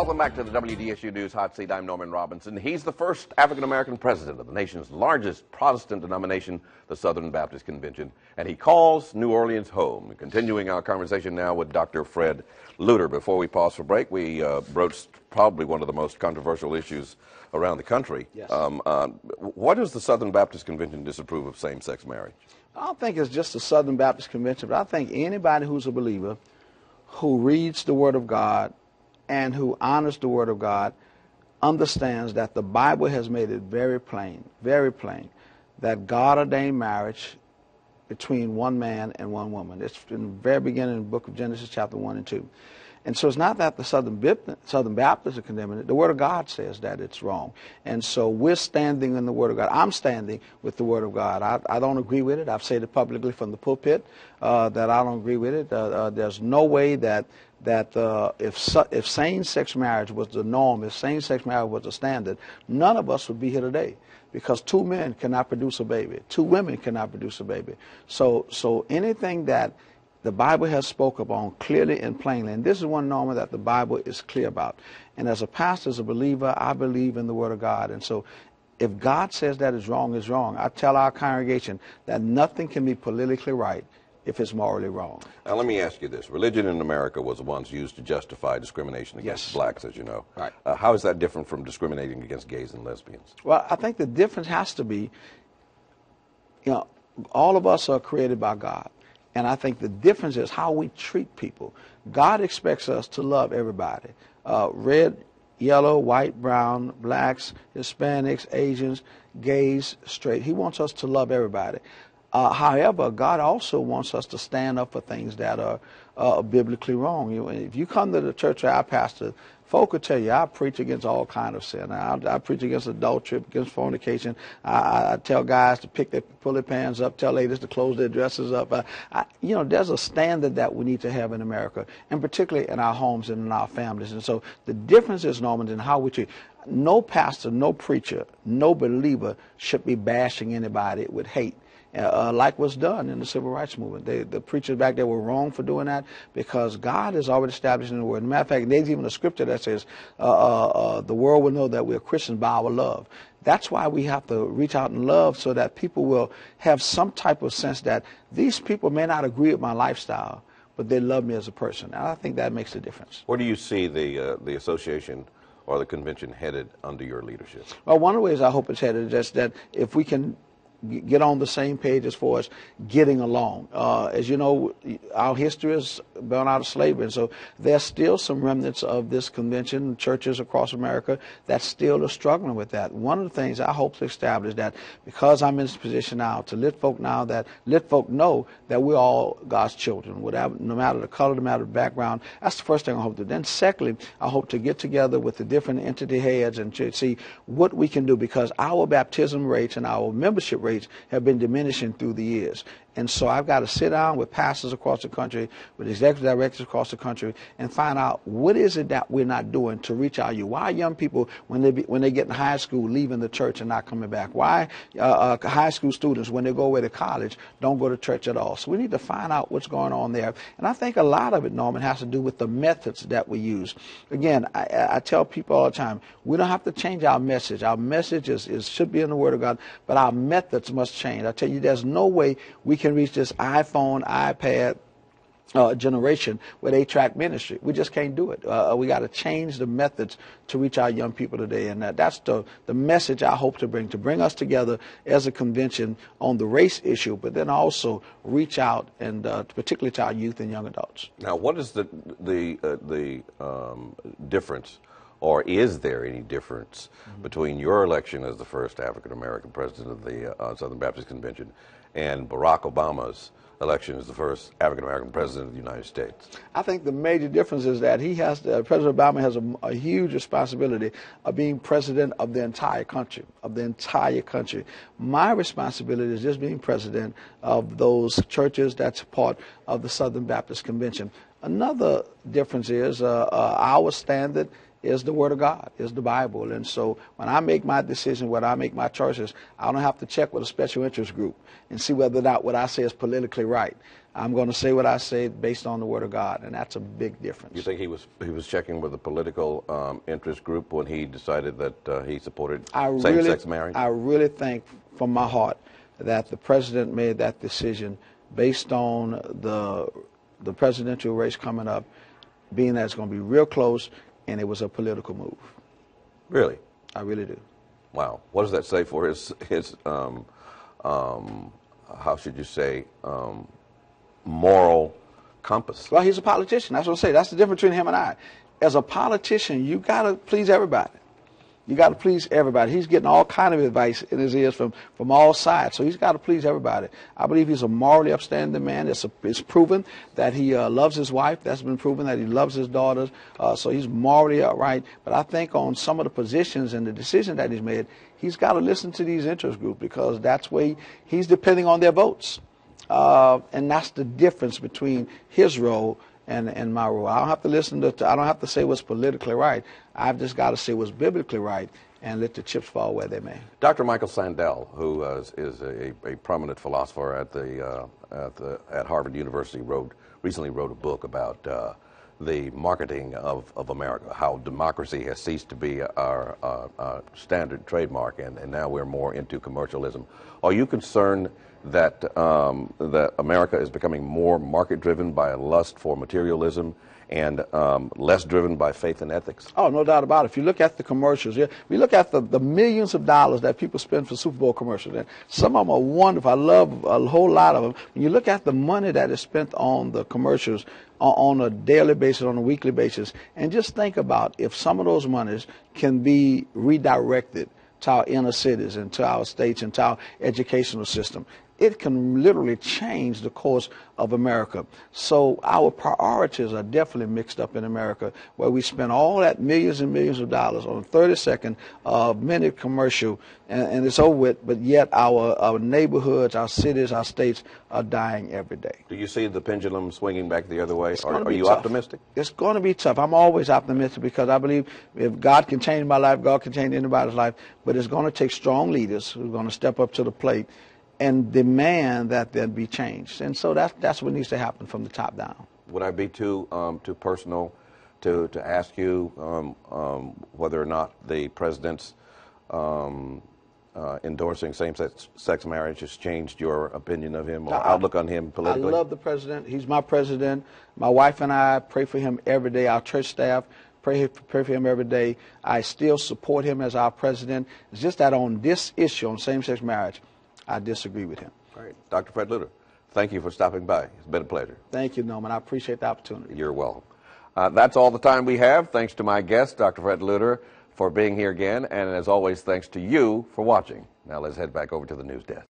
Welcome back to the WDSU News Hot Seat. I'm Norman Robinson. He's the first African American president of the nation's largest Protestant denomination, the Southern Baptist Convention, and he calls New Orleans home. Continuing our conversation now with Dr. Fred Luter. Before we pause for break, we uh, broached probably one of the most controversial issues around the country. Yes. Um, uh, what does the Southern Baptist Convention disapprove of same-sex marriage? I don't think it's just the Southern Baptist Convention, but I think anybody who's a believer who reads the Word of God and who honors the Word of God understands that the Bible has made it very plain, very plain, that God ordained marriage between one man and one woman. It's in the very beginning of the book of Genesis, chapter 1 and 2. And so it's not that the Southern, Bip- Southern Baptists are condemning it. The Word of God says that it's wrong. And so we're standing in the Word of God. I'm standing with the Word of God. I, I don't agree with it. I've said it publicly from the pulpit uh, that I don't agree with it. Uh, uh, there's no way that that uh, if su- if same-sex marriage was the norm, if same-sex marriage was the standard, none of us would be here today because two men cannot produce a baby, two women cannot produce a baby. So so anything that the Bible has spoke upon clearly and plainly, and this is one norm that the Bible is clear about. And as a pastor, as a believer, I believe in the Word of God, and so. If God says that is wrong, is wrong. I tell our congregation that nothing can be politically right if it's morally wrong. Now, let me ask you this. Religion in America was once used to justify discrimination against Yes. blacks, as you know. Right. Uh, how is that different from discriminating against gays and lesbians? Well, I think the difference has to be, you know, all of us are created by God. And I think the difference is how we treat people. God expects us to love everybody uh, red, yellow, white, brown, blacks, Hispanics, Asians, gays, straight. He wants us to love everybody. Uh, however, God also wants us to stand up for things that are uh, biblically wrong. You, if you come to the church where I pastor, folk will tell you I preach against all kind of sin. I, I preach against adultery, against fornication. I, I, I tell guys to pick their pull their pants up, tell ladies to close their dresses up. Uh, I, you know, there's a standard that we need to have in America, and particularly in our homes and in our families. And so the difference is, Norman, in how we treat. No pastor, no preacher, no believer should be bashing anybody with hate uh, like was done in the civil rights movement. They, the preachers back there were wrong for doing that because God is already established in the Word. Matter of fact, there's even a scripture that says uh, uh, uh, the world will know that we're Christians by our love. That's why we have to reach out and love so that people will have some type of sense that these people may not agree with my lifestyle, but they love me as a person. And I think that makes a difference. Where do you see the uh, the association or the convention headed under your leadership? Well, one of the ways I hope it's headed is just that if we can get on the same page as far as getting along. Uh, as you know, our history is born out of slavery, and so there's still some remnants of this convention, churches across America that still are struggling with that. One of the things I hope to establish that because I'm in this position now to let folk now that let folk know that we're all God's children, whatever, no matter the color, no matter the background. That's the first thing I hope to. do. Then secondly, I hope to get together with the different entity heads and to see what we can do because our baptism rates and our membership rates have been diminishing through the years. And so I've got to sit down with pastors across the country, with executive directors across the country, and find out what is it that we're not doing to reach our youth. Why are young people, when they be, when they get in high school, leaving the church and not coming back? Why uh, uh, high school students, when they go away to college, don't go to church at all? So we need to find out what's going on there. And I think a lot of it, Norman, has to do with the methods that we use. Again, I, I I tell people all the time, we don't have to change our message. Our message is, is should be in the Word of God, but our methods must change. I tell you, there's no way we can reach this iPhone, iPad, uh, generation with eight track ministry. We just can't do it. Uh, we got to change the methods to reach our young people today. And uh, that's the, the message I hope to bring, to bring us together as a convention on the race issue, but then also reach out and uh, particularly to our youth and young adults. Now, what is the the uh, the um, difference, or is there any difference between your election as the first African American president of the uh, Southern Baptist Convention and Barack Obama's election as the first African American president of the United States? I think the major difference is that he has, to, President Obama has a, a huge responsibility of being president of the entire country, of the entire country. My responsibility is just being president of those churches that's part of the Southern Baptist Convention. Another difference is uh, uh, our standard is the Word of God, is the Bible. And so when I make my decision, when I make my choices, I don't have to check with a special interest group and see whether or not what I say is politically right. I'm going to say what I say based on the Word of God, and that's a big difference. You think he was he was checking with a political um, interest group when he decided that uh, he supported same-sex really, marriage? I really think from my heart that the president made that decision based on the the presidential race coming up, being that it's going to be real close, and it was a political move. Really? I really do. Wow. What does that say for his his um, um, how should you say um, moral compass? Well, he's a politician. That's what I say. That's the difference between him and I. As a politician, you got to please everybody. You got to please everybody. He's getting all kind of advice in his ears from, from all sides, so he's got to please everybody. I believe he's a morally upstanding man. It's, a, it's proven that he uh, loves his wife. That's been proven that he loves his daughters. Uh, so he's morally upright. But I think on some of the positions and the decisions that he's made, he's got to listen to these interest groups because that's where he, he's depending on their votes. Uh, and that's the difference between his role and, and my rule. I don't have to listen to, I don't have to say what's politically right. I've just got to say what's biblically right and let the chips fall where they may. Dr. Michael Sandel, who uh, is a, a, prominent philosopher at the, uh, at the at Harvard University, wrote recently wrote a book about uh, the marketing of, of America, how democracy has ceased to be our, standard trademark, and, and now we're more into commercialism. Are you concerned? that um, that America is becoming more market driven by a lust for materialism and um, less driven by faith and ethics? Oh, no doubt about it. If you look at the commercials, yeah, we look at the, the millions of dollars that people spend for Super Bowl commercials, and some of them are wonderful. I love a whole lot of them. When you look at the money that is spent on the commercials on a daily basis, on a weekly basis, and just think about if some of those monies can be redirected to our inner cities and to our states and to our educational system it can literally change the course of America. So our priorities are definitely mixed up in America, where we spend all that millions and millions of dollars on a 30 second uh, minute commercial, and, and, it's over with, but yet our, our neighborhoods, our cities, our states are dying every day. Do you see the pendulum swinging back the other way? Are, are you tough. optimistic? It's going to be tough. I'm always optimistic because I believe if God can change my life, God can change anybody's life, but it's going to take strong leaders who are going to step up to the plate and demand that there be change. And so that's, that's what needs to happen from the top down. Would I be too, um, too personal to, to ask you um, um, whether or not the president's um, uh, endorsing same-sex sex marriage has changed your opinion of him or I, outlook on him politically? I love the president. He's my president. My wife and I pray for him every day. Our church staff pray, pray for him every day. I still support him as our president. It's just that on this issue, on same-sex marriage, I disagree with him. All right. Dr. Fred Luter, thank you for stopping by. It's been a pleasure. Thank you, Norman. I appreciate the opportunity. You're welcome. Uh, that's all the time we have. Thanks to my guest, Dr. Fred Luter, for being here again. And as always, thanks to you for watching. Now let's head back over to the news desk.